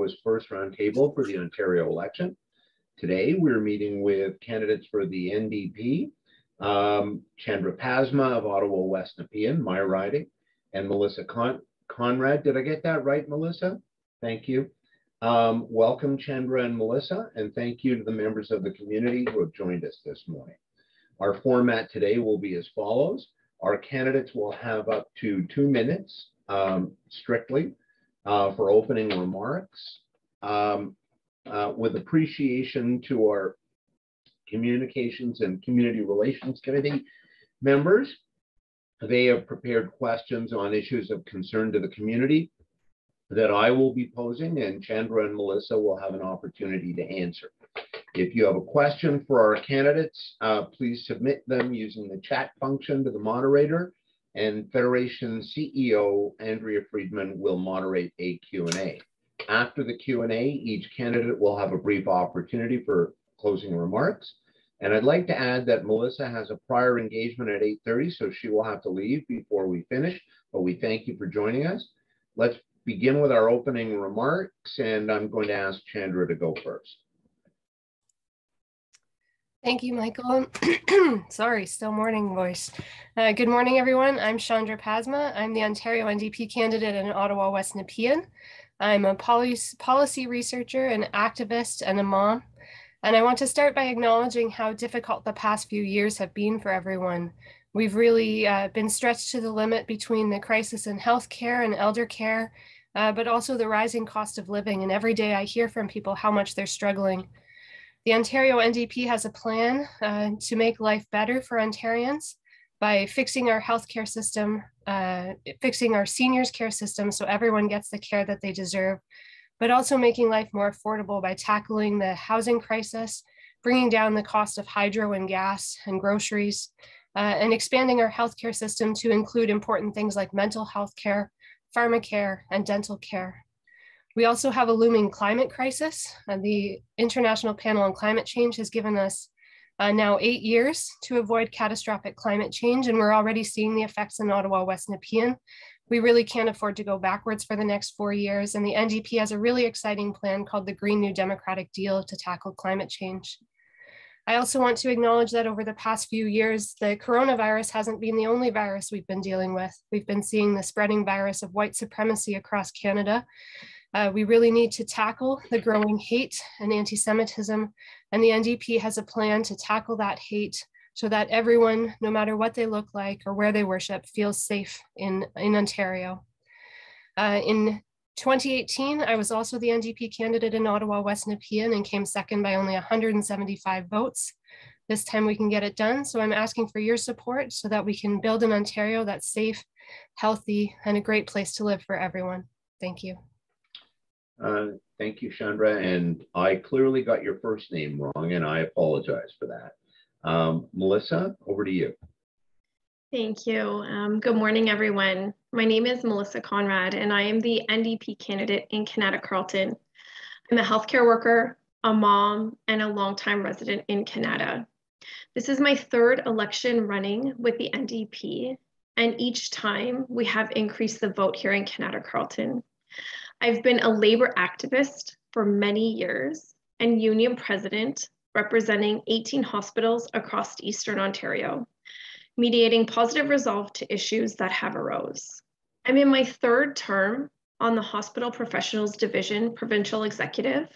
was first roundtable for the Ontario election. Today, we're meeting with candidates for the NDP, um, Chandra Pasma of Ottawa West Nepean, my riding, and Melissa Con Coenraad. Did I get that right, Melissa? Thank you. Um, welcome, Chandra and Melissa, and thank you to the members of the community who have joined us this morning. Our format today will be as follows. Our candidates will have up to two minutes um, strictly uh, for opening remarks. Um, uh, with appreciation to our Communications and Community Relations Committee members. They have prepared questions on issues of concern to the community that I will be posing, and Chandra and Melissa will have an opportunity to answer. If you have a question for our candidates, uh, please submit them using the chat function to the moderator, and Federation CEO Andrea Friedman will moderate a Q&A. After the Q&A, each candidate will have a brief opportunity for closing remarks. And I'd like to add that Melissa has a prior engagement at 8.30, so she will have to leave before we finish, but we thank you for joining us. Let's begin with our opening remarks, and I'm going to ask Chandra to go first. Thank you, Michael. Sorry, still morning voice. Uh, good morning, everyone. I'm Chandra Pasma. I'm the Ontario NDP candidate in Ottawa West Nepean. I'm a policy, researcher, an activist, and a mom. And I want to start by acknowledging how difficult the past few years have been for everyone. We've really uh, been stretched to the limit between the crisis in healthcare and elder care, uh, but also the rising cost of living. And every day I hear from people how much they're struggling. The Ontario NDP has a plan uh, to make life better for Ontarians by fixing our healthcare system, uh, fixing our seniors care system so everyone gets the care that they deserve, but also making life more affordable by tackling the housing crisis, bringing down the cost of hydro and gas and groceries, uh, and expanding our healthcare system to include important things like mental health care, pharmacare, and dental care. We also have a looming climate crisis. Uh, the International Panel on Climate Change has given us uh, now eight years to avoid catastrophic climate change, and we're already seeing the effects in Ottawa West Nepean. We really can't afford to go backwards for the next four years, and the NDP has a really exciting plan called the Green New Democratic Deal to tackle climate change. I also want to acknowledge that over the past few years, the coronavirus hasn't been the only virus we've been dealing with. We've been seeing the spreading virus of white supremacy across Canada, uh, we really need to tackle the growing hate and anti-Semitism, and the NDP has a plan to tackle that hate so that everyone, no matter what they look like or where they worship, feels safe in, in Ontario. Uh, in 2018, I was also the NDP candidate in Ottawa West Nepean and came second by only 175 votes. This time we can get it done. So I'm asking for your support so that we can build an Ontario that's safe, healthy, and a great place to live for everyone. Thank you. Uh, thank you, Chandra. And I clearly got your first name wrong, and I apologize for that. Um, Melissa, over to you. Thank you. Um, good morning, everyone. My name is Melissa Coenraad, and I am the NDP candidate in Kanata Carleton. I'm a healthcare worker, a mom, and a longtime resident in Kanata. This is my third election running with the NDP, and each time we have increased the vote here in Kanata Carleton. I've been a labor activist for many years and union president representing 18 hospitals across Eastern Ontario, mediating positive resolve to issues that have arose. I'm in my third term on the Hospital Professionals Division Provincial Executive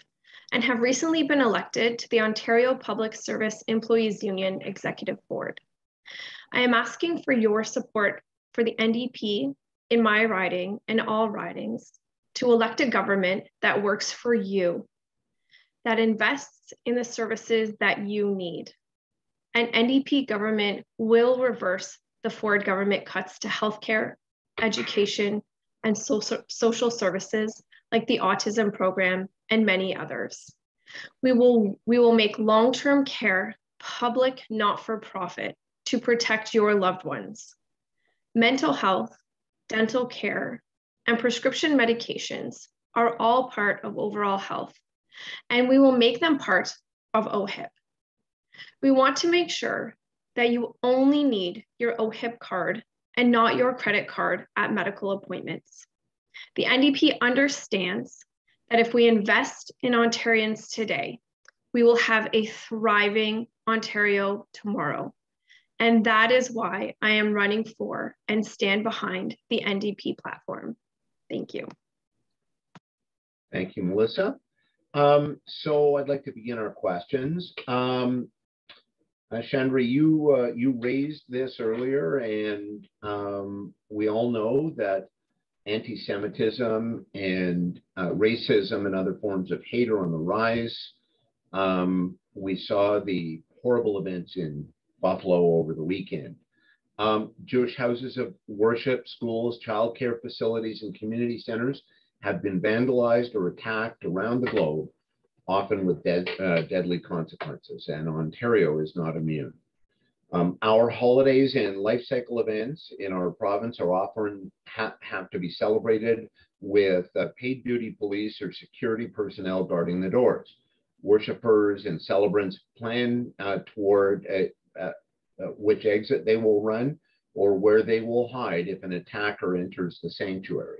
and have recently been elected to the Ontario Public Service Employees Union Executive Board. I am asking for your support for the NDP in my riding and all ridings to elect a government that works for you, that invests in the services that you need. An NDP government will reverse the Ford government cuts to healthcare, education, and social, social services like the autism program and many others. We will, we will make long-term care public, not-for-profit to protect your loved ones. Mental health, dental care, and prescription medications are all part of overall health, and we will make them part of OHIP. We want to make sure that you only need your OHIP card and not your credit card at medical appointments. The NDP understands that if we invest in Ontarians today, we will have a thriving Ontario tomorrow. And that is why I am running for and stand behind the NDP platform. Thank you. Thank you, Melissa. Um, so I'd like to begin our questions. Um, uh, Chandra, you uh, you raised this earlier, and um, we all know that anti-Semitism and uh, racism and other forms of hate are on the rise. Um, we saw the horrible events in Buffalo over the weekend. Um, Jewish houses of worship, schools, childcare facilities, and community centers have been vandalized or attacked around the globe, often with dead, uh, deadly consequences, and Ontario is not immune. Um, our holidays and life cycle events in our province are often ha have to be celebrated with uh, paid duty police or security personnel guarding the doors. Worshippers and celebrants plan uh, toward a, uh, which exit they will run or where they will hide if an attacker enters the sanctuary.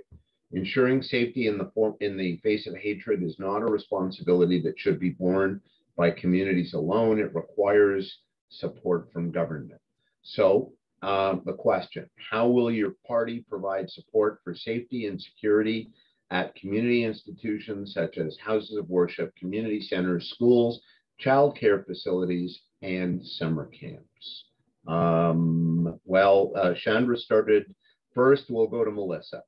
Ensuring safety in the, form, in the face of hatred is not a responsibility that should be borne by communities alone. It requires support from government. So uh, the question, how will your party provide support for safety and security at community institutions such as houses of worship, community centers, schools, childcare facilities, and summer camps? Um, well, uh, Chandra started first. We'll go to Melissa.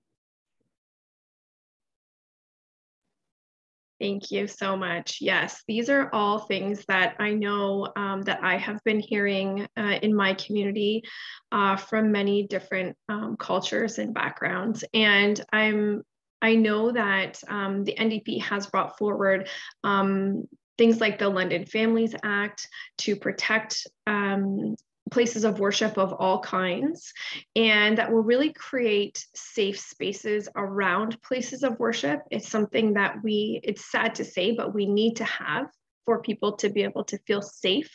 Thank you so much. Yes, these are all things that I know um, that I have been hearing uh, in my community uh, from many different um, cultures and backgrounds. And I'm I know that um, the NDP has brought forward um, things like the London Families Act to protect um, places of worship of all kinds, and that will really create safe spaces around places of worship. It's something that we, it's sad to say, but we need to have for people to be able to feel safe,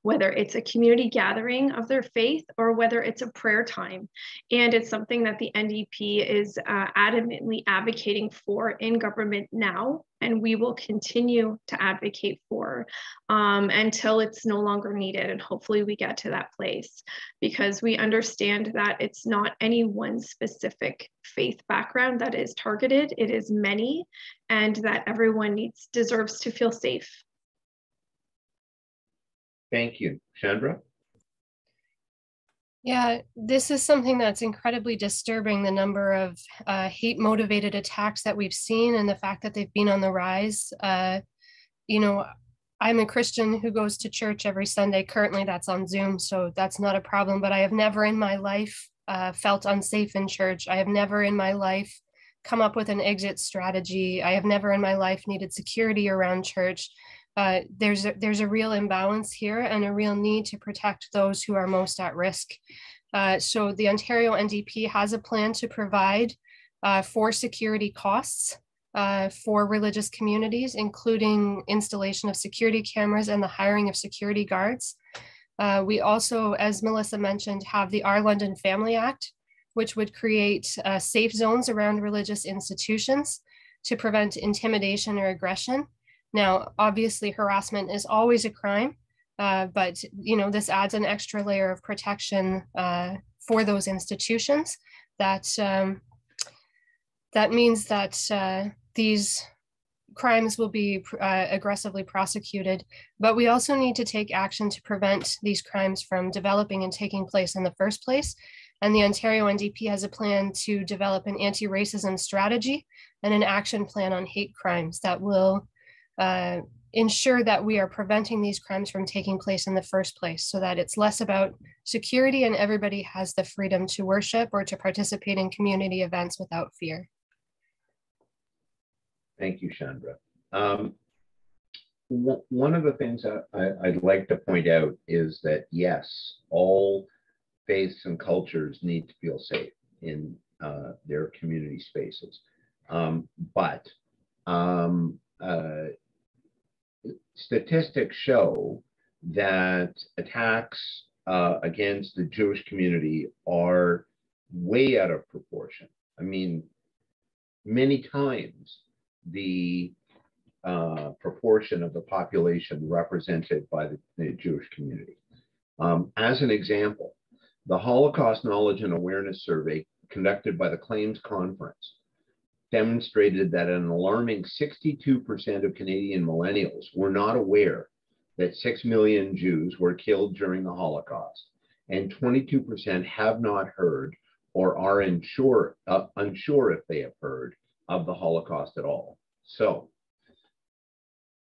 whether it's a community gathering of their faith or whether it's a prayer time. And it's something that the NDP is uh, adamantly advocating for in government now. And we will continue to advocate for um, until it's no longer needed. And hopefully we get to that place because we understand that it's not any one specific faith background that is targeted, it is many, and that everyone needs deserves to feel safe Thank you. Chandra? Yeah, this is something that's incredibly disturbing the number of uh, hate motivated attacks that we've seen and the fact that they've been on the rise. Uh, you know, I'm a Christian who goes to church every Sunday. Currently, that's on Zoom, so that's not a problem. But I have never in my life uh, felt unsafe in church. I have never in my life come up with an exit strategy. I have never in my life needed security around church there's a, there's a real imbalance here and a real need to protect those who are most at risk. Uh, so the Ontario NDP has a plan to provide uh, for security costs uh, for religious communities, including installation of security cameras and the hiring of security guards. Uh, we also, as Melissa mentioned, have the Our London Family Act, which would create uh, safe zones around religious institutions to prevent intimidation or aggression. Now, obviously, harassment is always a crime, uh, but you know this adds an extra layer of protection uh, for those institutions. That um, that means that uh, these crimes will be uh, aggressively prosecuted, but we also need to take action to prevent these crimes from developing and taking place in the first place. And the Ontario NDP has a plan to develop an anti-racism strategy and an action plan on hate crimes that will uh, ensure that we are preventing these crimes from taking place in the first place so that it's less about security and everybody has the freedom to worship or to participate in community events without fear. Thank you, Chandra. Um, one of the things I, would like to point out is that yes, all faiths and cultures need to feel safe in uh, their community spaces. Um, but um, uh, statistics show that attacks uh, against the Jewish community are way out of proportion. I mean, many times the uh, proportion of the population represented by the, the Jewish community. Um, as an example, the Holocaust Knowledge and Awareness Survey conducted by the Claims Conference demonstrated that an alarming 62% of Canadian millennials were not aware that 6 million Jews were killed during the Holocaust, and 22% have not heard or are unsure, uh, unsure if they have heard of the Holocaust at all. So,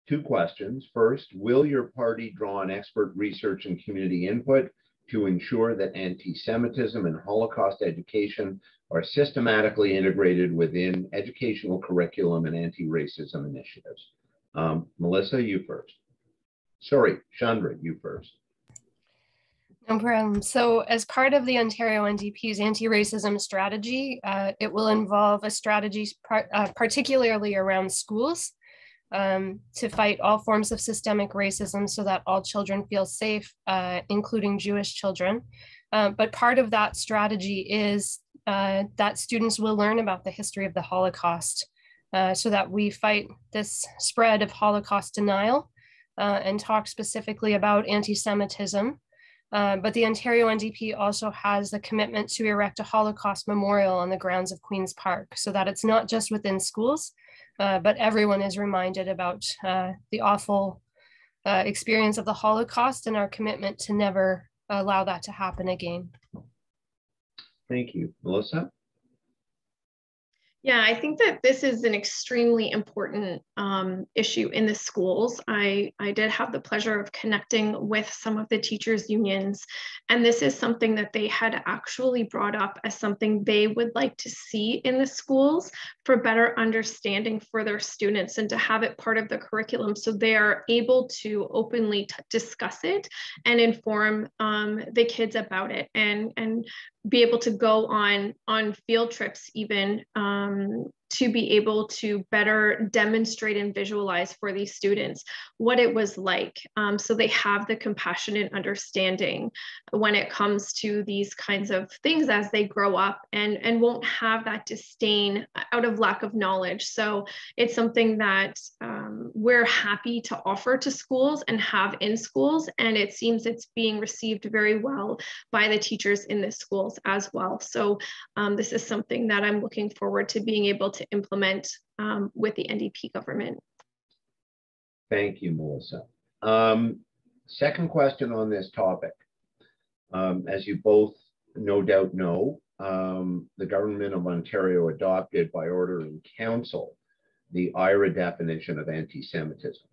two questions. First, will your party draw on expert research and community input to ensure that anti-Semitism and Holocaust education are systematically integrated within educational curriculum and anti-racism initiatives? Um, Melissa, you first. Sorry, Chandra, you first. No problem. So as part of the Ontario NDP's anti-racism strategy, uh, it will involve a strategy par uh, particularly around schools um, to fight all forms of systemic racism so that all children feel safe, uh, including Jewish children. Uh, but part of that strategy is uh, that students will learn about the history of the Holocaust uh, so that we fight this spread of Holocaust denial and talk specifically about anti-Semitism uh, but the Ontario NDP also has the commitment to erect a Holocaust memorial on the grounds of Queen's Park so that it's not just within schools, uh, but everyone is reminded about uh, the awful uh, experience of the Holocaust and our commitment to never allow that to happen again. Thank you. Melissa? Yeah, I think that this is an extremely important um, issue in the schools. I, I did have the pleasure of connecting with some of the teachers' unions, and this is something that they had actually brought up as something they would like to see in the schools for better understanding for their students and to have it part of the curriculum so they are able to openly discuss it and inform um, the kids about it and, and be able to go on on field trips even um, to be able to better demonstrate and visualize for these students what it was like um, so they have the compassion and understanding when it comes to these kinds of things as they grow up and and won't have that disdain out of lack of knowledge. So it's something that um, we're happy to offer to schools and have in schools and it seems it's being received very well by the teachers in the schools as well. So um, this is something that i'm looking forward to being able to to implement um, with the NDP government. Thank you, Melissa. Um, second question on this topic. Um, as you both no doubt know, um, the government of Ontario adopted by order in council the IHRA definition of anti-Semitism.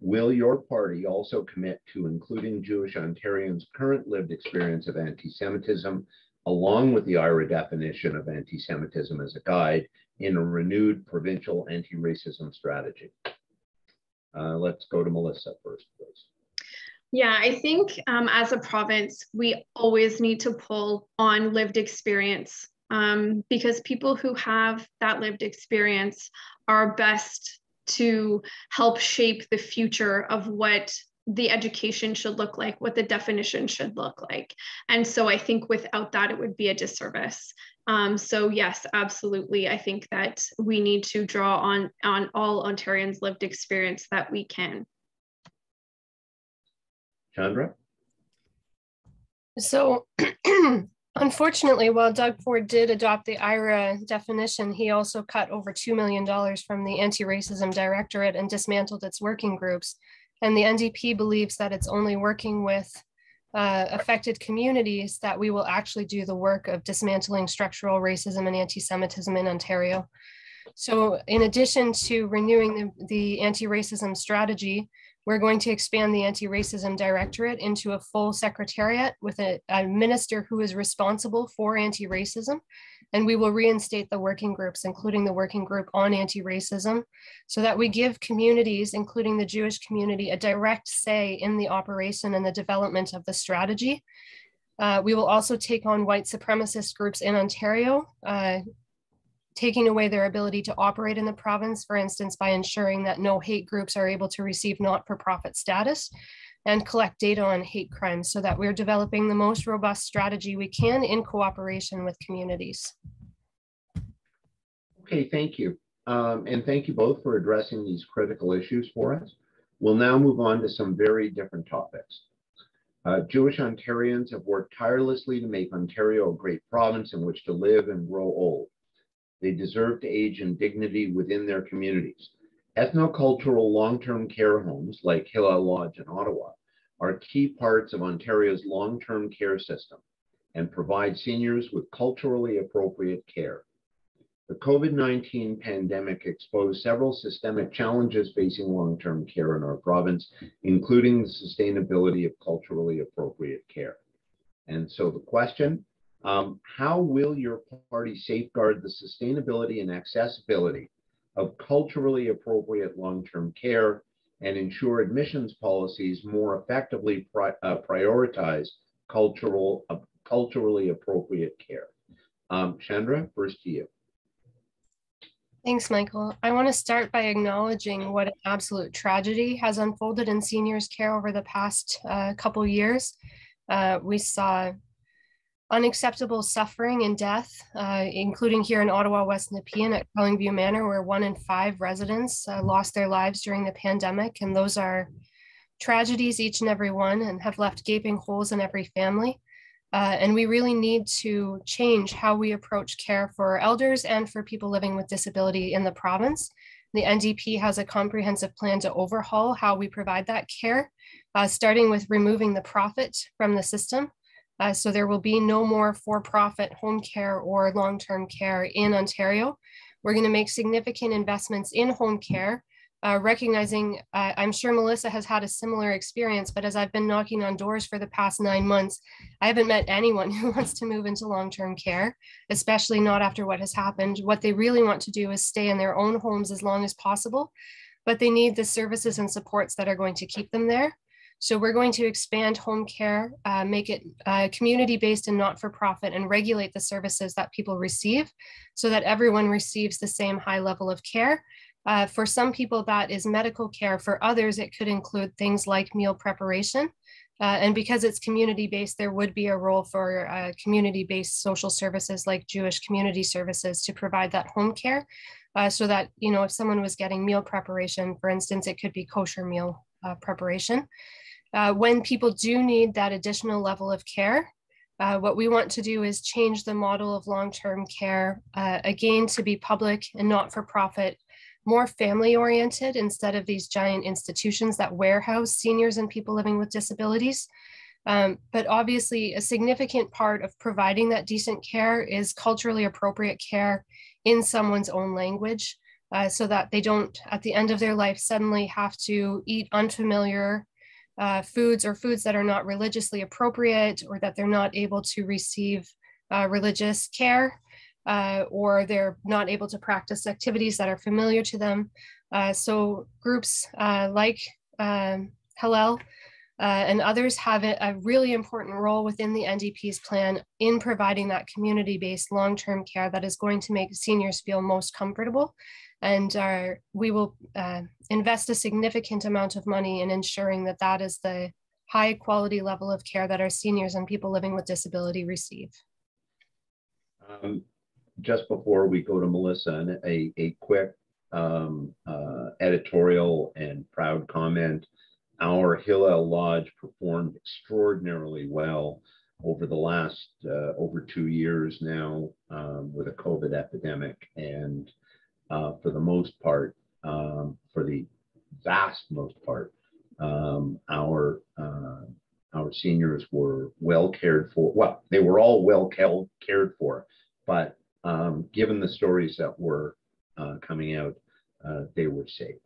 Will your party also commit to including Jewish Ontarians' current lived experience of anti-Semitism, along with the IHRA definition of anti-Semitism as a guide in a renewed provincial anti-racism strategy. Uh, let's go to Melissa first, please. Yeah, I think um, as a province, we always need to pull on lived experience um, because people who have that lived experience are best to help shape the future of what the education should look like, what the definition should look like. And so I think without that, it would be a disservice. Um, so yes, absolutely. I think that we need to draw on, on all Ontarians' lived experience that we can. Chandra? So unfortunately, while Doug Ford did adopt the IHRA definition, he also cut over $2 million from the Anti-Racism Directorate and dismantled its working groups. And the NDP believes that it's only working with uh, affected communities that we will actually do the work of dismantling structural racism and anti-Semitism in Ontario. So in addition to renewing the, the anti-racism strategy, we're going to expand the Anti-Racism Directorate into a full secretariat with a, a minister who is responsible for anti-racism and we will reinstate the working groups, including the working group on anti-racism, so that we give communities, including the Jewish community, a direct say in the operation and the development of the strategy. Uh, we will also take on white supremacist groups in Ontario, uh, taking away their ability to operate in the province, for instance, by ensuring that no hate groups are able to receive not-for-profit status and collect data on hate crimes so that we're developing the most robust strategy we can in cooperation with communities. Okay, thank you. um, and thank you both for addressing these critical issues for us. We'll now move on to some very different topics. Uh, Jewish Ontarians have worked tirelessly to make Ontario a great province in which to live and grow old. They deserve to age in dignity within their communities. Ethnocultural long-term care homes like Hillel Lodge in Ottawa are key parts of Ontario's long-term care system and provide seniors with culturally appropriate care. The COVID-19 pandemic exposed several systemic challenges facing long-term care in our province, including the sustainability of culturally appropriate care. And so the question, um, how will your party safeguard the sustainability and accessibility of culturally appropriate long-term care and ensure admissions policies more effectively pri uh, prioritize cultural, uh, culturally appropriate care? Um, Chandra, first to you. Thanks, Michael. I want to start by acknowledging what an absolute tragedy has unfolded in seniors' care over the past uh, couple years. Uh, we saw unacceptable suffering and death, uh, including here in Ottawa, West Nepean at Carlingview Manor, where one in five residents uh, lost their lives during the pandemic. And those are tragedies, each and every one, and have left gaping holes in every family. Uh, and we really need to change how we approach care for elders and for people living with disability in the province. The NDP has a comprehensive plan to overhaul how we provide that care, uh, starting with removing the profit from the system. Uh, so there will be no more for-profit home care or long-term care in Ontario. We're going to make significant investments in home care uh, recognizing uh, I'm sure Melissa has had a similar experience, but as I've been knocking on doors for the past nine months, I haven't met anyone who wants to move into long term care, especially not after what has happened. What they really want to do is stay in their own homes as long as possible, but they need the services and supports that are going to keep them there. So we're going to expand home care, uh, make it uh, community-based and not-for-profit and regulate the services that people receive so that everyone receives the same high level of care uh, for some people, that is medical care. For others, it could include things like meal preparation. Uh, and because it's community-based, there would be a role for uh, community-based social services like Jewish community services to provide that home care. Uh, so that, you know, if someone was getting meal preparation, for instance, it could be kosher meal preparation. Uh, when people do need that additional level of care, uh, what we want to do is change the model of long-term care, uh, again, to be public and not for profit, more family oriented instead of these giant institutions that warehouse seniors and people living with disabilities. Um, but obviously, a significant part of providing that decent care is culturally appropriate care in someone's own language uh, so that they don't, at the end of their life, suddenly have to eat unfamiliar uh, foods or foods that are not religiously appropriate or that they're not able to receive uh, religious care uh, or they're not able to practice activities that are familiar to them. Uh, so groups uh, like um, Hillel uh, and others have a, a, really important role within the NDP's plan in providing that community-based long-term care that is going to make seniors feel most comfortable. And our, we will uh, invest a significant amount of money in ensuring that that is the high quality level of care that our seniors and people living with disability receive. Um, just before we go to Melissa, a, a quick um, uh, editorial and proud comment. Our Hillel Lodge performed extraordinarily well over the last uh, over two years now um, with a COVID epidemic. And uh, for the most part, um, for the vast most part, um, our uh, our seniors were well cared for. Well, they were all well cared for, but um, given the stories that were uh, coming out, uh, they were safe.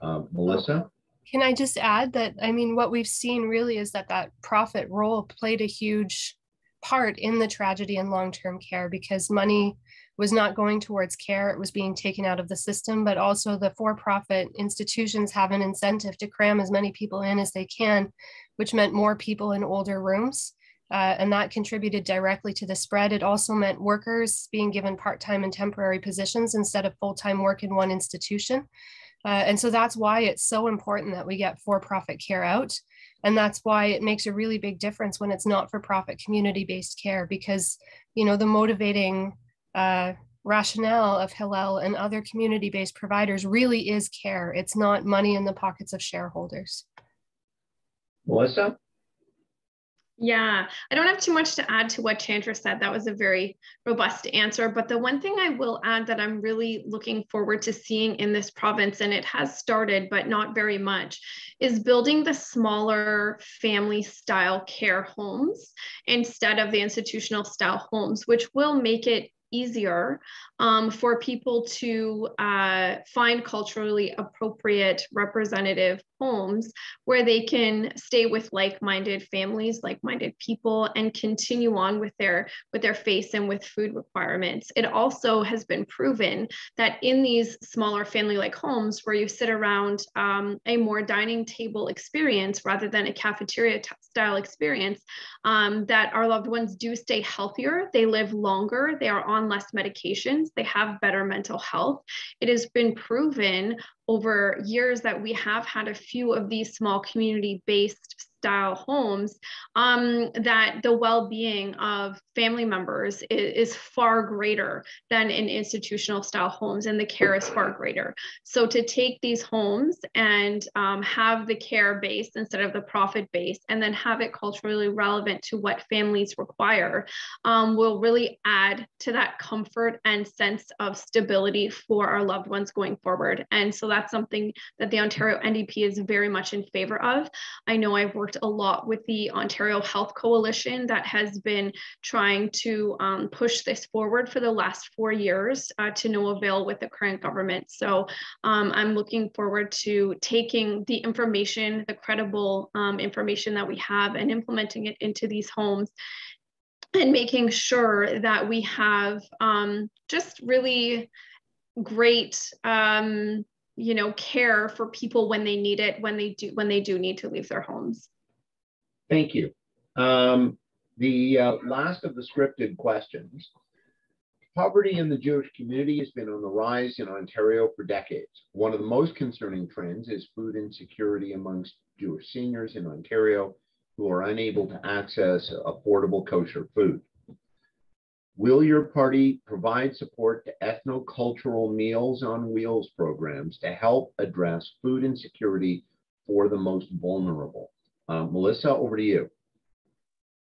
Um, Melissa? Can I just add that, I mean, what we've seen really is that that profit role played a huge part in the tragedy in long-term care because money was not going towards care, it was being taken out of the system, but also the for-profit institutions have an incentive to cram as many people in as they can, which meant more people in older rooms uh, and that contributed directly to the spread. It also meant workers being given part-time and temporary positions instead of full-time work in one institution. Uh, and so that's why it's so important that we get for-profit care out. And that's why it makes a really big difference when it's not for profit community-based care because, you know, the motivating uh, rationale of Hillel and other community-based providers really is care. It's not money in the pockets of shareholders. Melissa? Yeah, I don't have too much to add to what Chandra said. That was a very robust answer. But the one thing I will add that I'm really looking forward to seeing in this province, and it has started, but not very much, is building the smaller family style care homes instead of the institutional style homes, which will make it easier um, for people to uh, find culturally appropriate representative homes where they can stay with like-minded families like-minded people and continue on with their with their face and with food requirements. It also has been proven that in these smaller family-like homes where you sit around um, a more dining table experience rather than a cafeteria style experience um, that our loved ones do stay healthier they live longer they are on less medications they have better mental health. It has been proven over years that we have had a few of these small community based style homes, um, that the well-being of family members is, is, far greater than in institutional style homes and the care is far greater. So to take these homes and um, have the care based instead of the profit based and then have it culturally relevant to what families require um, will really add to that comfort and sense of stability for our loved ones going forward. And so that's something that the Ontario NDP is very much in favor of. I know I've worked worked a lot with the Ontario Health Coalition that has been trying to um, push this forward for the last four years uh, to no avail with the current government. So um, I'm looking forward to taking the information, the credible um, information that we have, and implementing it into these homes and making sure that we have um, just really great um, you know care for people when they need it when they do when they do need to leave their homes Thank you. Um, the uh, last of the scripted questions. Poverty in the Jewish community has been on the rise in Ontario for decades. One of the most concerning trends is food insecurity amongst Jewish seniors in Ontario who are unable to access affordable kosher food. Will your party provide support to ethno-cultural Meals on Wheels programs to help address food insecurity for the most vulnerable? Uh, Melissa, over to you.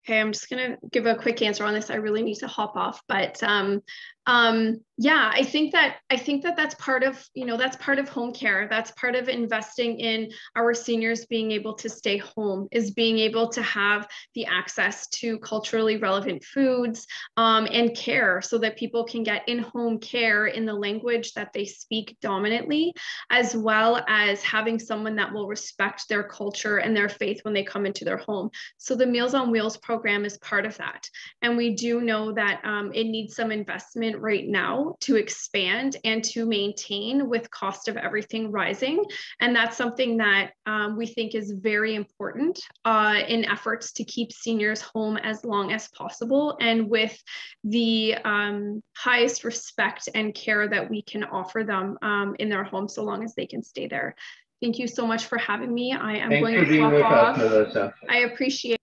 Okay, I'm just gonna give a quick answer on this. I really need to hop off, but um, um, yeah, I think that I think that that's part of you know that's part of home care. That's part of investing in our seniors being able to stay home. Is being able to have the access to culturally relevant foods um, and care, so that people can get in-home care in the language that they speak dominantly, as well as having someone that will respect their culture and their faith when they come into their home. So the Meals on Wheels program is part of that, and we do know that um, it needs some investment right now to expand and to maintain with cost of everything rising. And that's something that um, we think is very important uh, in efforts to keep seniors home as long as possible and with the um, highest respect and care that we can offer them um, in their home so long as they can stay there. Thank you so much for having me. I am Thanks going to hop off. Us, I appreciate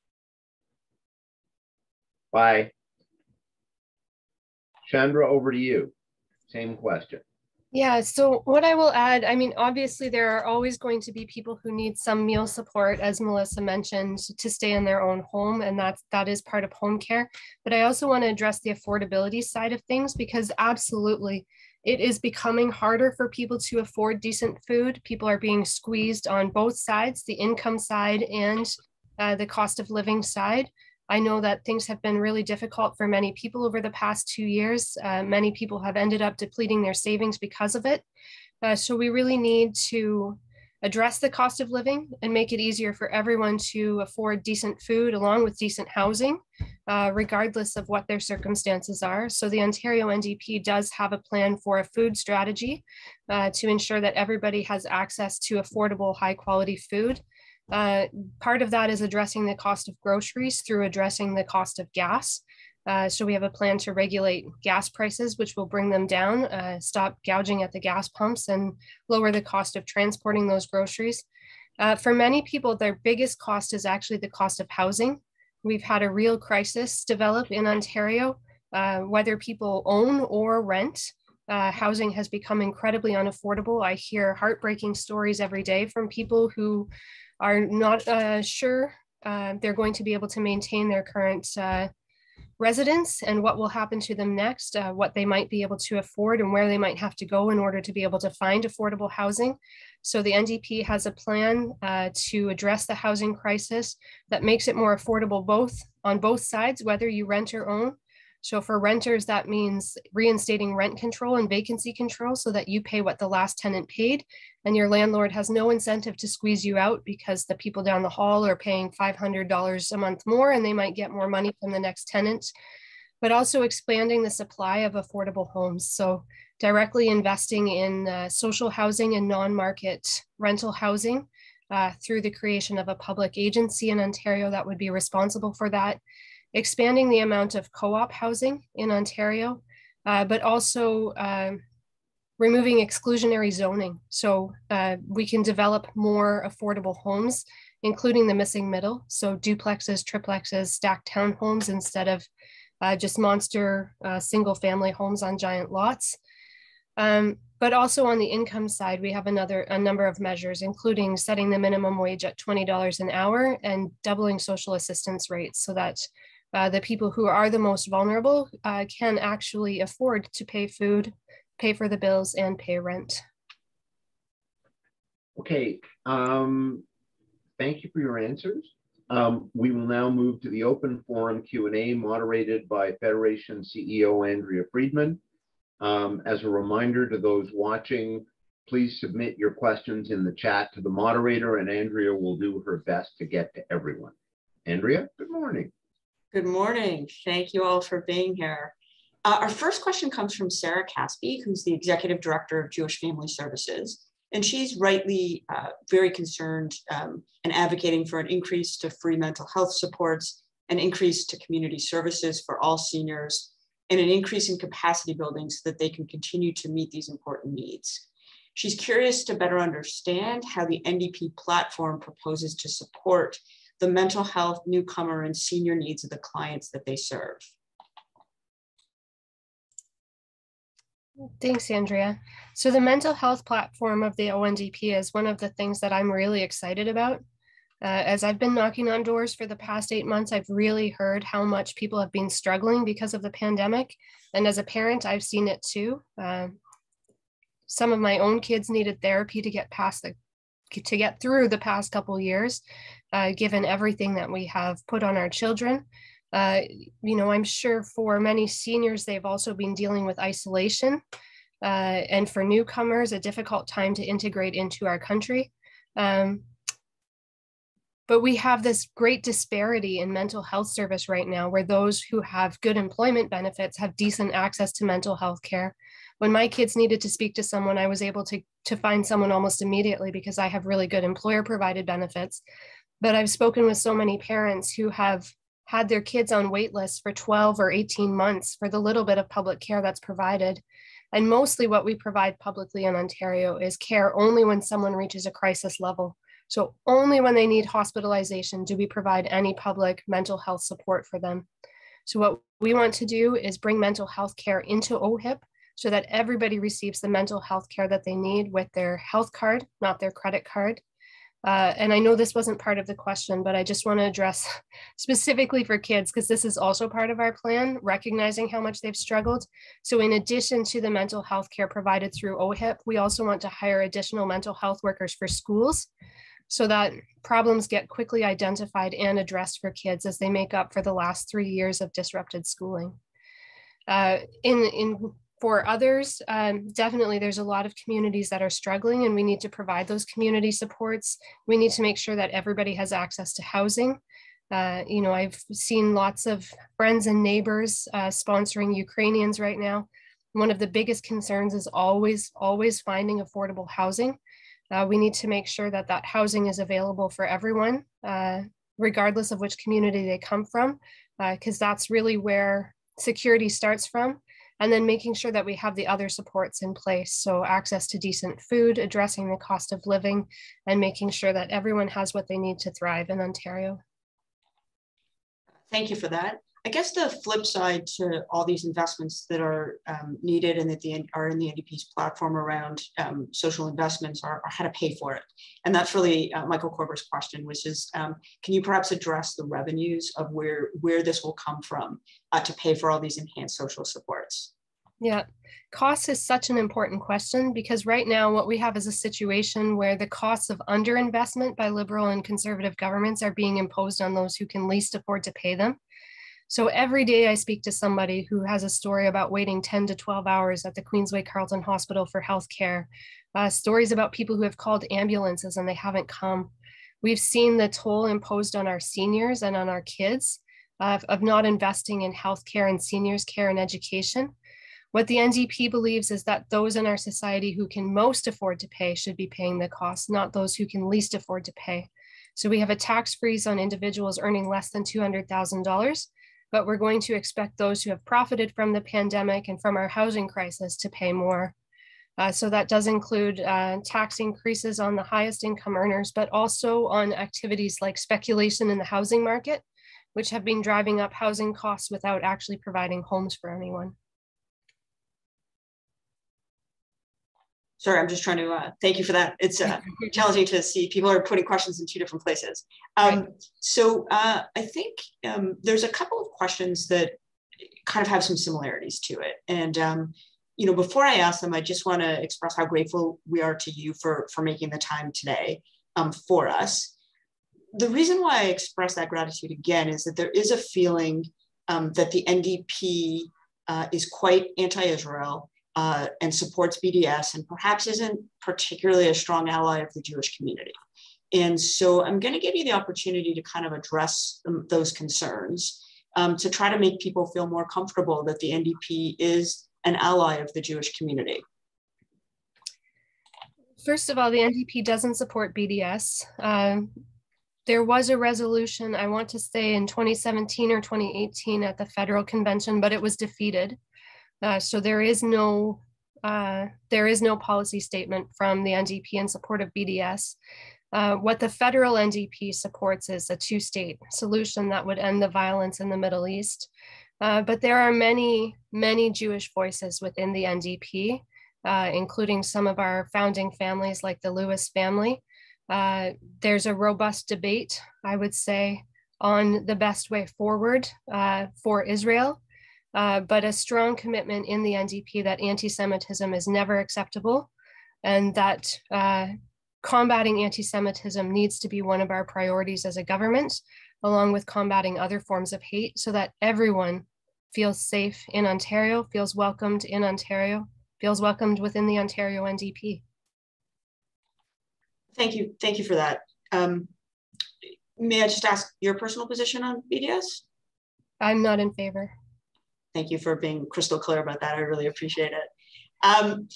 Bye. Chandra, over to you. Same question. Yeah, so what I will add, I mean, obviously there are always going to be people who need some meal support, as Melissa mentioned, to stay in their own home, and that's that is part of home care. But I also want to address the affordability side of things because absolutely it is becoming harder for people to afford decent food. People are being squeezed on both sides, the income side and uh, the cost of living side. I know that things have been really difficult for many people over the past two years. Uh, many people have ended up depleting their savings because of it. Uh, so we really need to address the cost of living and make it easier for everyone to afford decent food along with decent housing, uh, regardless of what their circumstances are. So the Ontario NDP does have a plan for a food strategy uh, to ensure that everybody has access to affordable, high quality food. Uh, part of that is addressing the cost of groceries through addressing the cost of gas. Uh, so we have a plan to regulate gas prices, which will bring them down, uh, stop gouging at the gas pumps and lower the cost of transporting those groceries. Uh, for many people, their biggest cost is actually the cost of housing. We've had a real crisis develop in Ontario uh, whether people own or rent. Uh, housing has become incredibly unaffordable. I hear heartbreaking stories every day from people who are not uh, sure uh, they're going to be able to maintain their current uh, residence and what will happen to them next, uh, what they might be able to afford and where they might have to go in order to be able to find affordable housing. So the NDP has a plan uh, to address the housing crisis that makes it more affordable both on both sides, whether you rent or own, so for renters, that means reinstating rent control and vacancy control so that you pay what the last tenant paid and your landlord has no incentive to squeeze you out because the people down the hall are paying $500 a month more and they might get more money from the next tenant. But also expanding the supply of affordable homes. So directly investing in uh, social housing and non-market rental housing uh, through the creation of a public agency in Ontario that would be responsible for that expanding the amount of co-op housing in Ontario, uh, but also uh, removing exclusionary zoning. So uh, we can develop more affordable homes, including the missing middle. So duplexes, triplexes, stacked townhomes instead of uh, just monster uh, single family homes on giant lots. Um, but also on the income side, we have another a number of measures, including setting the minimum wage at $20 an hour and doubling social assistance rates so that uh, the people who are the most vulnerable uh, can actually afford to pay food, pay for the bills, and pay rent. Okay, um, thank you for your answers. Um, we will now move to the open forum Q&A moderated by Federation CEO Andrea Friedman. Um, as a reminder to those watching, please submit your questions in the chat to the moderator and Andrea will do her best to get to everyone. Andrea, good morning. Good morning. Thank you all for being here. Uh, our first question comes from Sarah Caspi, who's the Executive Director of Jewish Family Services. And she's rightly uh, very concerned um, and advocating for an increase to free mental health supports, an increase to community services for all seniors, and an increase in capacity building so that they can continue to meet these important needs. She's curious to better understand how the NDP platform proposes to support the mental health, newcomer, and senior needs of the clients that they serve. Thanks, Andrea. So the mental health platform of the ONDP is one of the things that I'm really excited about. Uh, as I've been knocking on doors for the past eight months, I've really heard how much people have been struggling because of the pandemic. And as a parent, I've seen it too. Uh, some of my own kids needed therapy to get past the to get through the past couple years, uh, given everything that we have put on our children. Uh, you know, I'm sure for many seniors, they've also been dealing with isolation. Uh, and for newcomers, a difficult time to integrate into our country. Um, but we have this great disparity in mental health service right now, where those who have good employment benefits have decent access to mental health care, when my kids needed to speak to someone, I was able to, to find someone almost immediately because I have really good employer provided benefits. But I've spoken with so many parents who have had their kids on wait lists for 12 or 18 months for the little bit of public care that's provided. And mostly what we provide publicly in Ontario is care only when someone reaches a crisis level. So only when they need hospitalization do we provide any public mental health support for them. So what we want to do is bring mental health care into OHIP so that everybody receives the mental health care that they need with their health card, not their credit card. Uh, and I know this wasn't part of the question, but I just want to address specifically for kids because this is also part of our plan, recognizing how much they've struggled. So, in addition to the mental health care provided through OHIP, we also want to hire additional mental health workers for schools so that problems get quickly identified and addressed for kids as they make up for the last three years of disrupted schooling. Uh, in, in for others, um, definitely there's a lot of communities that are struggling and we need to provide those community supports. We need to make sure that everybody has access to housing. Uh, you know, I've seen lots of friends and neighbors uh, sponsoring Ukrainians right now. One of the biggest concerns is always, always finding affordable housing. Uh, we need to make sure that that housing is available for everyone, uh, regardless of which community they come from, because uh, that's really where security starts from and then making sure that we have the other supports in place. So access to decent food, addressing the cost of living, and making sure that everyone has what they need to thrive in Ontario. Thank you for that. I guess the flip side to all these investments that are um, needed and that the, are in the NDP's platform around um, social investments are, are, how to pay for it. And that's really uh, Michael Korber's question, which is, um, can you perhaps address the revenues of where, where this will come from uh, to pay for all these enhanced social supports? Yeah, cost is such an important question because right now what we have is a situation where the costs of underinvestment by liberal and conservative governments are being imposed on those who can least afford to pay them. So every day I speak to somebody who has a story about waiting 10 to 12 hours at the Queensway Carleton Hospital for healthcare, uh, stories about people who have called ambulances and they haven't come. We've seen the toll imposed on our seniors and on our kids uh, of not investing in healthcare and seniors care and education. What the NDP believes is that those in our society who can most afford to pay should be paying the cost, not those who can least afford to pay. So we have a tax freeze on individuals earning less than $200,000, but we're going to expect those who have profited from the pandemic and from our housing crisis to pay more. Uh, so that does include uh, tax increases on the highest income earners, but also on activities like speculation in the housing market, which have been driving up housing costs without actually providing homes for anyone. Sorry, I'm just trying to uh, thank you for that. It's uh, challenging to see people are putting questions in two different places. Um, right. So uh, I think um, there's a couple of questions that kind of have some similarities to it. And um, you know, before I ask them, I just want to express how grateful we are to you for for making the time today um, for us. The reason why I express that gratitude again is that there is a feeling um, that the NDP uh, is quite anti-Israel uh, and supports BDS and perhaps isn't particularly a strong ally of the Jewish community. And so I'm going to give you the opportunity to kind of address those concerns um, to try to make people feel more comfortable that the NDP is an ally of the Jewish community. First of all, the NDP doesn't support BDS. Uh, there was a resolution, I want to say in 2017 or 2018 at the federal convention, but it was defeated. Uh, so there is no uh, there is no policy statement from the NDP in support of BDS. Uh, what the federal NDP supports is a two-state solution that would end the violence in the Middle East. Uh, but there are many, many Jewish voices within the NDP, uh, including some of our founding families like the Lewis family. There's a robust debate, I would say, on the best way forward for Israel uh, but a strong commitment in the NDP that anti Semitism is never acceptable and that uh, combating anti Semitism needs to be one of our priorities as a government, along with combating other forms of hate, so that everyone feels safe in Ontario, feels welcomed in Ontario, feels welcomed within the Ontario NDP. Thank you. Thank you for that. Um, may I just ask your personal position on BDS? I'm not in favor. Thank you for being crystal clear about that. I really appreciate it. Um,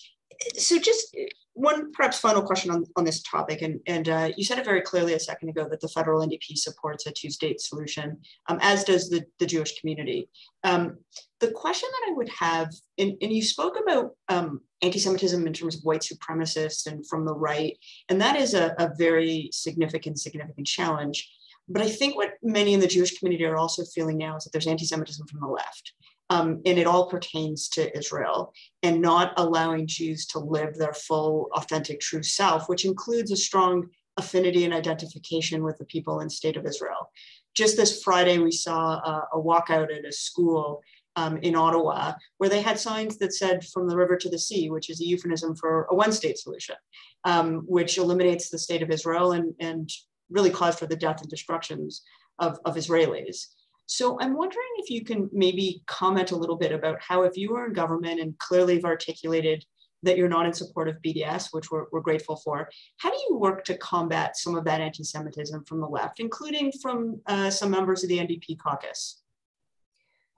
so just one perhaps final question on, on this topic, and, and uh, you said it very clearly a second ago that the federal NDP supports a two-state solution, um, as does the, the Jewish community. Um, the question that I would have, and, and you spoke about um, anti-Semitism in terms of white supremacists and from the right, and that is a, a very significant, significant challenge. But I think what many in the Jewish community are also feeling now is that there's anti-Semitism from the left um, and it all pertains to Israel and not allowing Jews to live their full, authentic, true self, which includes a strong affinity and identification with the people and state of Israel. Just this Friday, we saw a, a walkout at a school um, in Ottawa where they had signs that said from the river to the sea, which is a euphemism for a one state solution, um, which eliminates the state of Israel and, and really caused for the death and destructions of, of Israelis. So I'm wondering if you can maybe comment a little bit about how, if you were in government and clearly have articulated that you're not in support of BDS, which we're, we're grateful for, how do you work to combat some of that anti-Semitism from the left, including from uh, some members of the NDP caucus?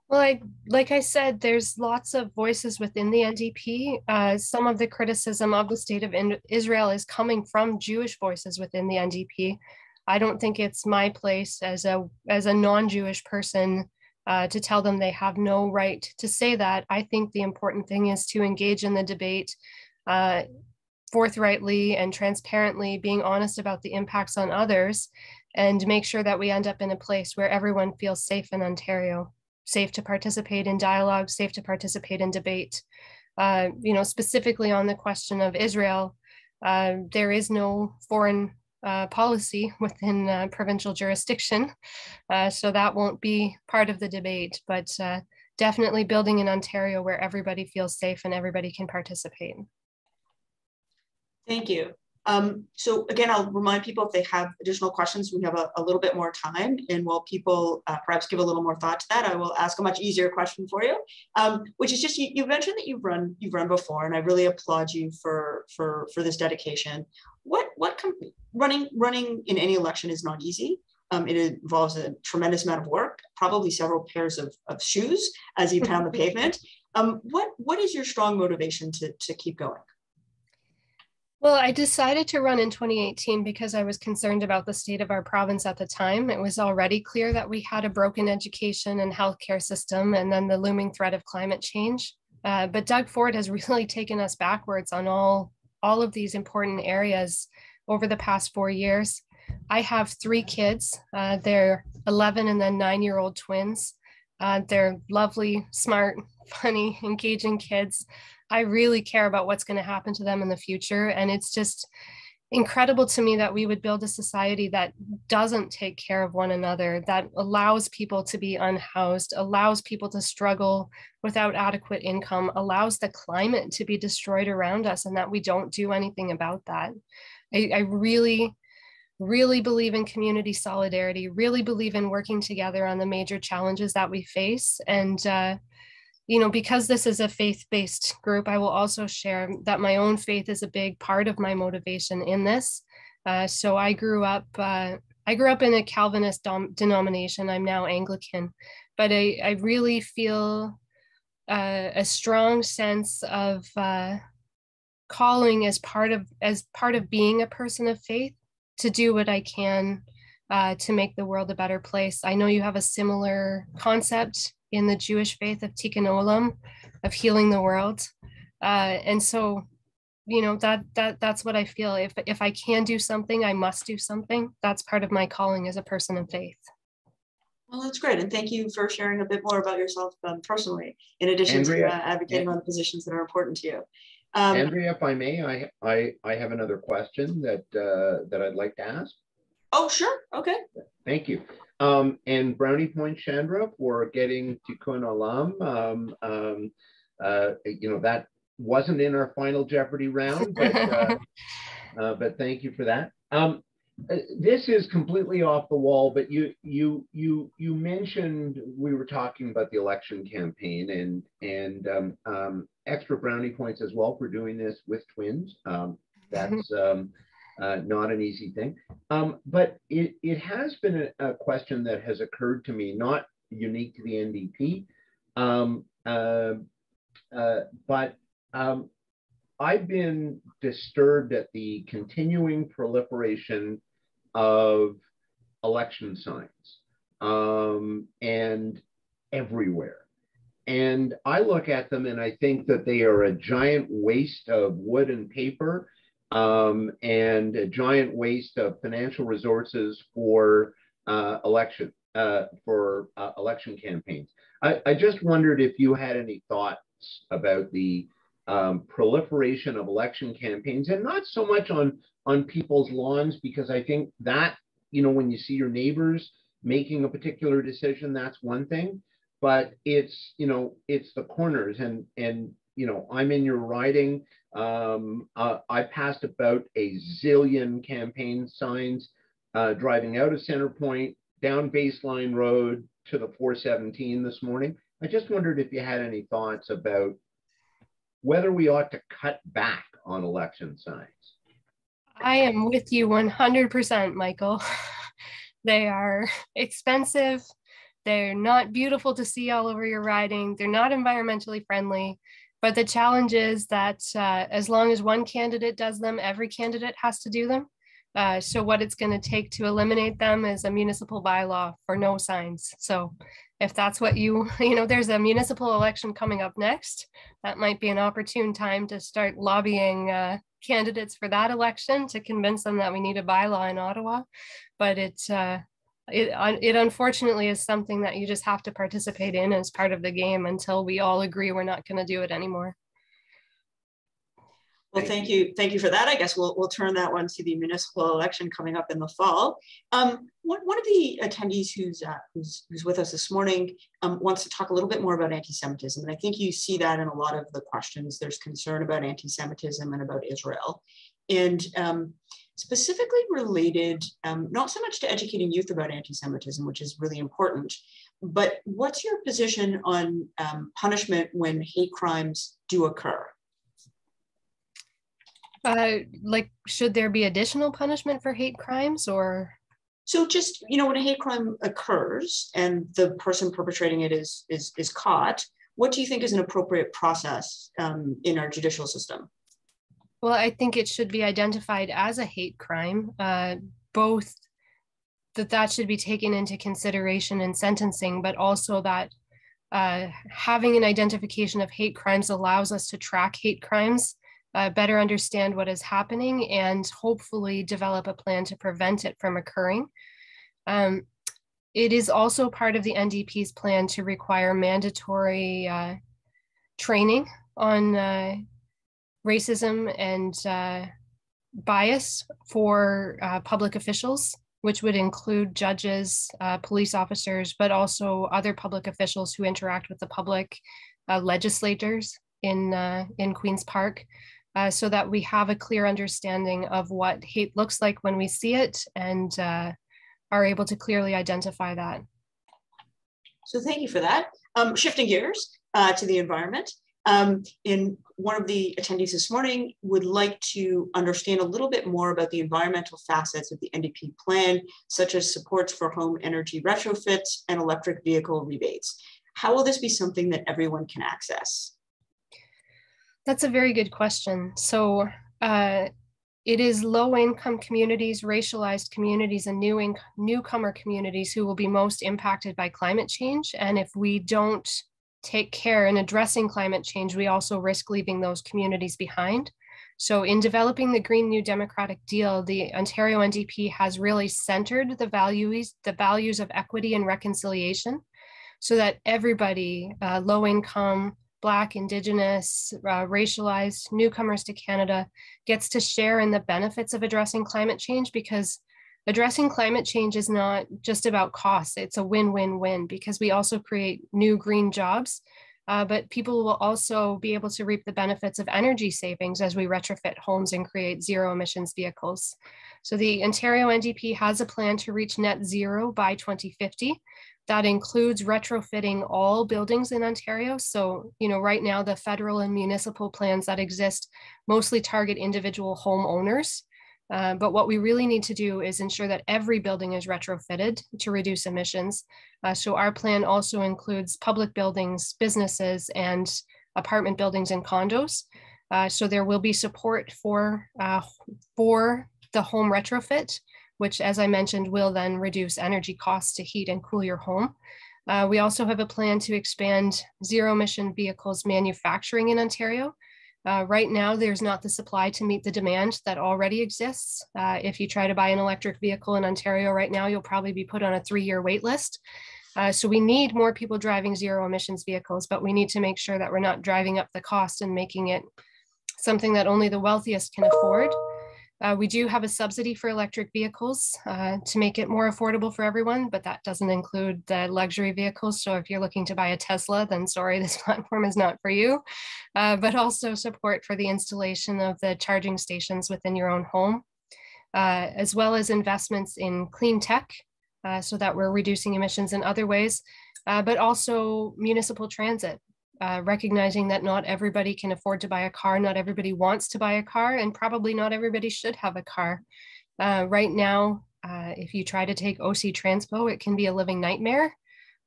Well, I, like I said, there's lots of voices within the NDP. Uh, some of the criticism of the state of Israel is coming from Jewish voices within the NDP. I don't think it's my place as a as a non-Jewish person uh, to tell them they have no right to say that. I think the important thing is to engage in the debate uh, forthrightly and transparently, being honest about the impacts on others, and make sure that we end up in a place where everyone feels safe in Ontario. safe to participate in dialogue, safe to participate in debate. Uh, you know, specifically on the question of Israel, uh, there is no foreign uh, policy within uh, provincial jurisdiction, uh, so that won't be part of the debate. But uh, definitely building in Ontario where everybody feels safe and everybody can participate. Thank you. Um, so again, I'll remind people if they have additional questions, we have a, a little bit more time. And while people uh, perhaps give a little more thought to that, I will ask a much easier question for you, um, which is just you, you, mentioned that you've run you've run before, and I really applaud you for for for this dedication. What what running running in any election is not easy. Um, it involves a tremendous amount of work, probably several pairs of, of shoes as you pound the pavement. Um, what what is your strong motivation to to keep going? Well, I decided to run in 2018 because I was concerned about the state of our province at the time. It was already clear that we had a broken education and healthcare system, and then the looming threat of climate change. Uh, but Doug Ford has really taken us backwards on all, all of these important areas over the past four years. I have three kids. Uh, they're 11 and then nine year old twins. Uh, they're lovely, smart, funny, engaging kids. I really care about what's going to happen to them in the future. And it's just incredible to me that we would build a society that doesn't take care of one another, that allows people to be unhoused, allows people to struggle without adequate income, allows the climate to be destroyed around us, and that we don't do anything about that. I, I really really believe in community solidarity, really believe in working together on the major challenges that we face. And uh, you know, because this is a faith based group, I will also share that my own faith is a big part of my motivation in this. Uh, so I grew up. Uh, I grew up in a Calvinist dom- denomination. I'm now Anglican, but I, I really feel uh, a strong sense of uh, calling as part of as part of being a person of faith to do what I can uh, to make the world a better place. I know you have a similar concept in the Jewish faith of Tikkun Olam, of healing the world. Uh, and so, you know, that that that's what I feel. If if I can do something, I must do something. That's part of my calling as a person of faith. Well, that's great, and thank you for sharing a bit more about yourself um, personally, in addition Andrea, to uh, advocating yeah. on the positions that are important to you. Um, Andrea, if I may, I I I have another question that uh, that I'd like to ask. Oh, sure. Okay. Thank you. Um, and Brownie Point Chandra for getting Tikkun Olam. Um, um, uh, you know, that wasn't in our final Jeopardy round, but, uh, uh, but thank you for that. Um, uh, this is completely off the wall, but you you you you mentioned we were talking about the election campaign and and um, um, extra brownie points as well for doing this with twins. Um, that's um, uh, not an easy thing. Um, but it, it has been a, a, question that has occurred to me, not unique to the NDP, um, uh, uh, but um, I've been disturbed at the continuing proliferation of election signs um, and everywhere. And I look at them and I think that they are a giant waste of wood and paper um, and a giant waste of financial resources for uh, election uh, for uh, election campaigns. I, I, just wondered if you had any thoughts about the um, proliferation of election campaigns, and not so much on on people's lawns, because I think that you know when you see your neighbors making a particular decision, that's one thing, but it's you know it's the corners and and you know I'm in your riding um, uh, I passed about a zillion campaign signs uh, driving out of Centrepointe down Baseline Road to the 417 this morning. I just wondered if you had any thoughts about whether we ought to cut back on election signs. I am with you 100%, Michael. they are expensive. They're not beautiful to see all over your riding. They're not environmentally friendly. But the challenge is that uh, as long as one candidate does them, every candidate has to do them. Uh, so what it's going to take to eliminate them is a municipal bylaw for no signs. So if that's what you, you know, there's a municipal election coming up next, that might be an opportune time to start lobbying uh, candidates for that election to convince them that we need a bylaw in Ottawa. But it's, uh, it, it unfortunately is something that you just have to participate in as part of the game until we all agree we're not going to do it anymore. Well, thank you. Thank you for that. I guess we'll, we'll turn that one to the municipal election coming up in the fall. Um, one, one of the attendees who's, uh, who's, who's with us this morning um, wants to talk a little bit more about anti-Semitism. And I think you see that in a lot of the questions. There's concern about anti-Semitism and about Israel. And um, specifically related, um, not so much to educating youth about anti-Semitism, which is really important, but what's your position on um, punishment when hate crimes do occur? Uh, like, should there be additional punishment for hate crimes or? So just, you know, when a hate crime occurs and the person perpetrating it is, is, is caught, what do you think is an appropriate process um, in our judicial system? Well, I think it should be identified as a hate crime, uh, both that that should be taken into consideration in sentencing, but also that uh, having an identification of hate crimes allows us to track hate crimes uh, better understand what is happening and hopefully develop a plan to prevent it from occurring. Um, it is also part of the NDP's plan to require mandatory uh, training on uh, racism and uh, bias for uh, public officials, which would include judges, uh, police officers, but also other public officials who interact with the public, legislators in, in Queen's Park uh, so that we have a clear understanding of what hate looks like when we see it and uh, are able to clearly identify that. So thank you for that. Um, shifting gears uh, to the environment. Um, in one of the attendees this morning would like to understand a little bit more about the environmental facets of the NDP plan, such as supports for home energy retrofits and electric vehicle rebates. How will this be something that everyone can access? That's a very good question. So uh, it is low income communities, racialized communities, and new newcomer communities who will be most impacted by climate change. And if we don't take care in addressing climate change, we also risk leaving those communities behind. So, in developing the Green New Democratic Deal, the Ontario NDP has really centered the values, the values of equity and reconciliation, so that everybody, uh, low income, Black, Indigenous, uh, racialized newcomers to Canada gets to share in the benefits of addressing climate change because addressing climate change is not just about costs, it's a win win win because we also create new green jobs. Uh, but people will also be able to reap the benefits of energy savings as we retrofit homes and create zero emissions vehicles. So the Ontario NDP has a plan to reach net zero by 2050. That includes retrofitting all buildings in Ontario. So, you know, right now the federal and municipal plans that exist mostly target individual homeowners. Uh, but what we really need to do is ensure that every building is retrofitted to reduce emissions. Uh, so our plan also includes public buildings, businesses, and apartment buildings and condos. Uh, so there will be support for, uh, for the home retrofit which as I mentioned, will then reduce energy costs to heat and cool your home. Uh, we also have a plan to expand zero emission vehicles manufacturing in Ontario. Uh, right now, there's not the supply to meet the demand that already exists. Uh, if you try to buy an electric vehicle in Ontario right now, you'll probably be put on a three year wait list. Uh, so we need more people driving zero emissions vehicles, but we need to make sure that we're not driving up the cost and making it something that only the wealthiest can afford. Uh, we do have a subsidy for electric vehicles uh, to make it more affordable for everyone, but that doesn't include the luxury vehicles. So if you're looking to buy a Tesla, then sorry, this platform is not for you. Uh, but also support for the installation of the charging stations within your own home, uh, as well as investments in clean tech uh, so that we're reducing emissions in other ways, uh, but also municipal transit uh, recognizing that not everybody can afford to buy a car, not everybody wants to buy a car, and probably not everybody should have a car. Uh, right now, uh, if you try to take OC Transpo, it can be a living nightmare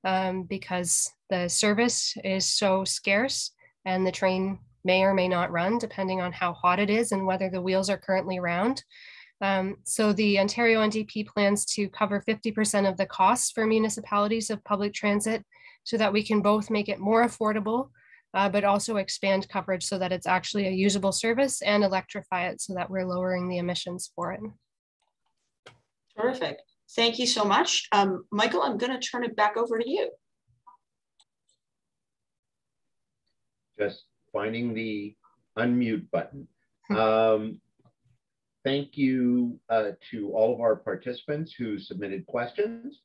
um, because the service is so scarce and the train may or may not run depending on how hot it is and whether the wheels are currently round. Um, so the Ontario NDP plans to cover 50% of the costs for municipalities of public transit so that we can both make it more affordable, uh, but also expand coverage so that it's actually a usable service and electrify it so that we're lowering the emissions for it. Terrific. Thank you so much. Um, Michael, I'm going to turn it back over to you. Just finding the unmute button. Um, thank you uh, to all of our participants who submitted questions.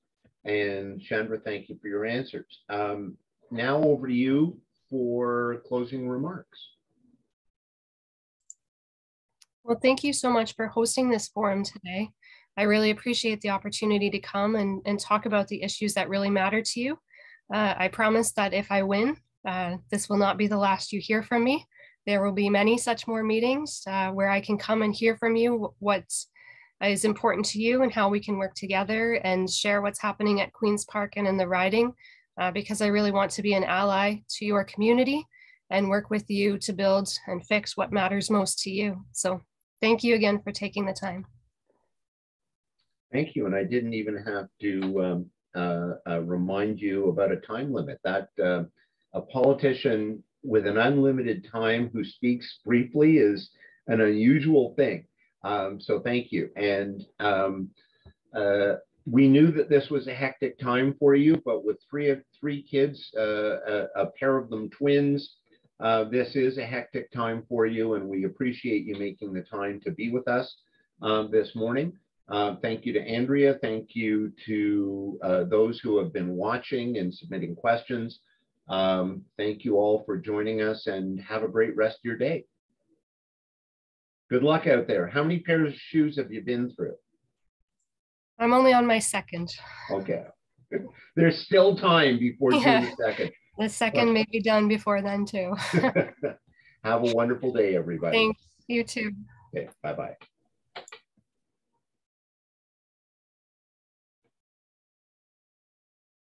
And Chandra, thank you for your answers. Um, now over to you for closing remarks. Well, thank you so much for hosting this forum today. I really appreciate the opportunity to come and, and talk about the issues that really matter to you. Uh, I promise that if I win, uh, this will not be the last you hear from me. There will be many such more meetings uh, where I can come and hear from you what is important to you and how we can work together and share what's happening at Queen's Park and in the riding, uh, because I really want to be an ally to your community and work with you to build and fix what matters most to you. So thank you again for taking the time. Thank you. And I didn't even have to um, uh, uh, remind you about a time limit. That uh, a politician with an unlimited time who speaks briefly is an unusual thing. Um, so thank you. And um, uh, we knew that this was a hectic time for you, but with three three kids, uh, a, a, pair of them twins, uh, this is a hectic time for you, and we appreciate you making the time to be with us um, this morning. Uh, thank you to Andrea. Thank you to uh, those who have been watching and submitting questions. Um, thank you all for joining us and have a great rest of your day. Good luck out there. How many pairs of shoes have you been through? I'm only on my second. Okay. There's still time before yeah. the second. The second may be done before then too. Have a wonderful day, everybody. Thanks. You too. Okay. Bye-bye.